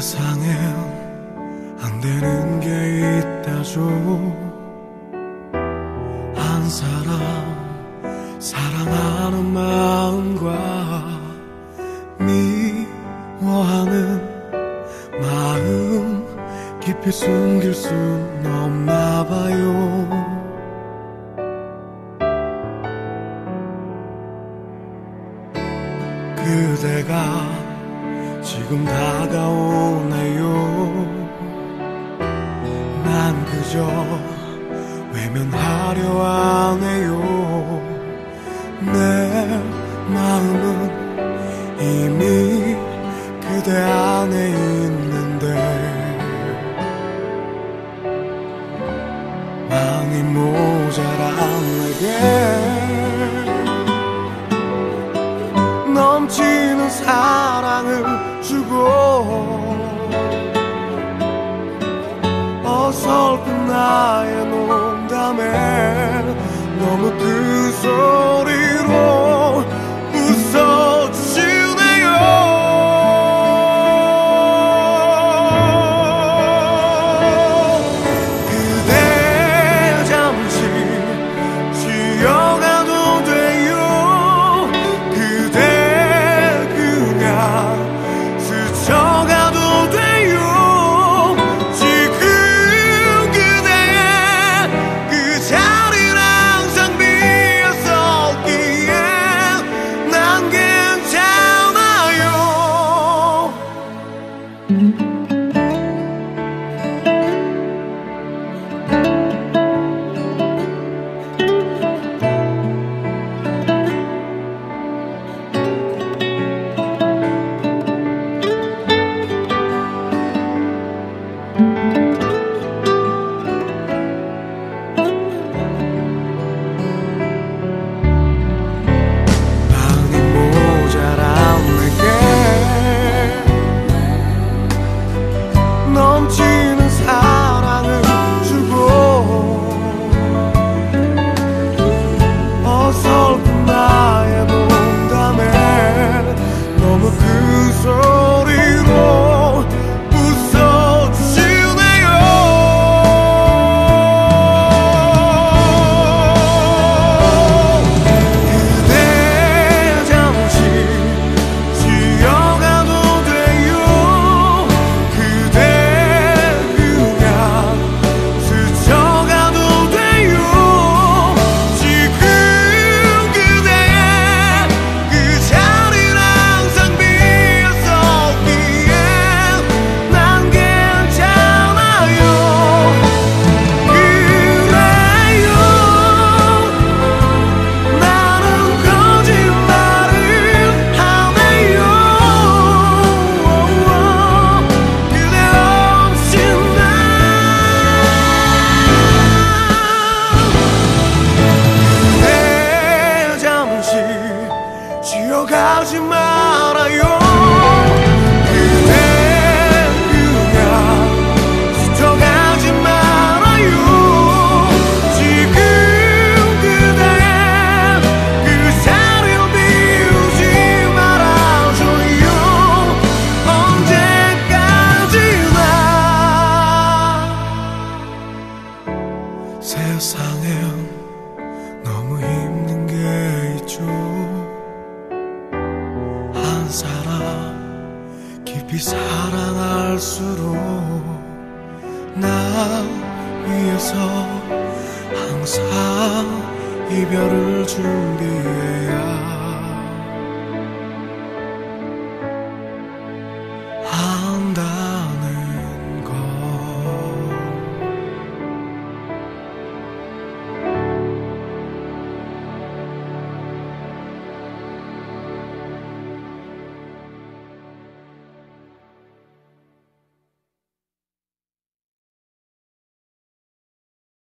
세상엔 안 되는 게 있다죠. 한 사람 사랑하는 마음과 미워하는 마음 깊이 숨길 순 없나 봐요. 그대가 지금 다가오네. 그저 외면하려 하네요. olup 세상엔 너무 힘든 게 있죠. 한 사람 깊이 사랑할수록 나 위해서 항상 이별을 준비해야